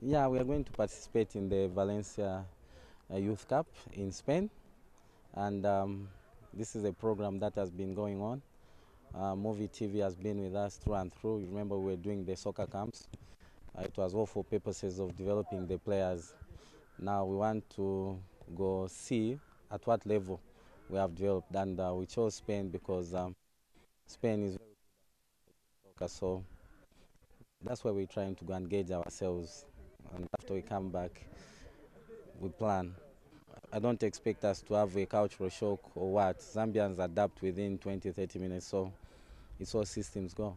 Yeah, we are going to participate in the Valencia uh, Youth Cup in Spain, and um, this is a program that has been going on. Uh, Muvi TV has been with us through and through. You remember we were doing the soccer camps. Uh, it was all for purposes of developing the players. Now we want to go see at what level we have developed, and uh, we chose Spain because um, Spain is very good at soccer. So that's why we're trying to go and gauge ourselves. And after we come back, we plan. I don't expect us to have a cultural shock or what. Zambians adapt within 20, 30 minutes, so it's all systems go.